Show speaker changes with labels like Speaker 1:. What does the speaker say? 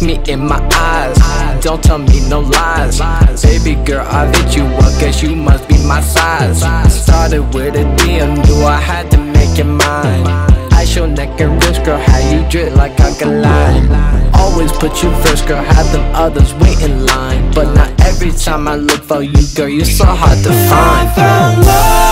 Speaker 1: Look me in my eyes, don't tell me no lies. Baby girl, I lit you up, guess you must be my size. Started with a DM, knew I had to make it mine. I show neck and wrist, girl, how you drip like I can lie. Always put you first, girl, have them others wait in line. But not every time I look for you, girl, you're so hard to find.